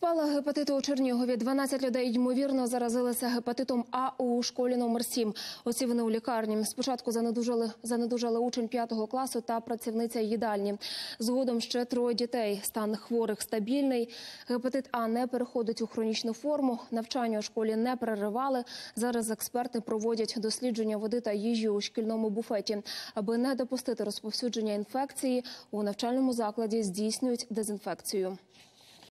Спалах гепатиту у Чернігові. 12 людей ймовірно заразилися гепатитом А у школі номер 7. Усі вони у лікарні. Спочатку занедужали, занедужали учень 5 класу та працівниця їдальні. Згодом ще троє дітей. Стан хворих стабільний. Гепатит А не переходить у хронічну форму. Навчання у школі не переривали. Зараз експерти проводять дослідження води та їжі у шкільному буфеті. Аби не допустити розповсюдження інфекції, у навчальному закладі здійснюють дезінфекцію.